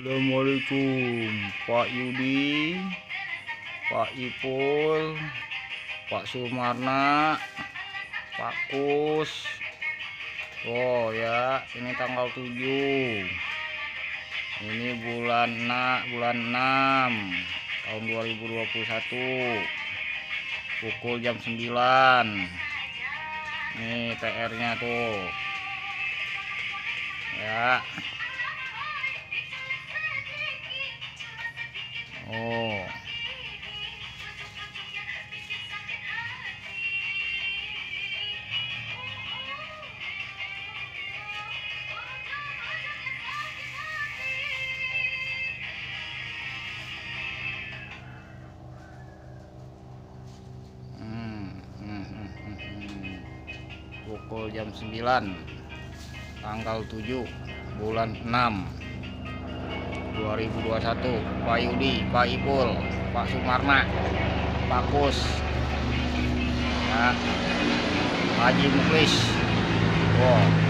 Assalamualaikum Pak Yudi Pak Ipul Pak Sumarna Pak Kus. Oh ya ini tanggal 7 ini bulan na, bulan 6 tahun 2021 pukul jam 9 nih PR nya tuh. Ya Oh. Hmm, hmm, hmm. Pukul jam 9 tanggal 7 bulan 6 2021 Pak Yudi, Pak Ipul, Pak Sumarna, Pak Kus, ya, Haji Muklis. Wow.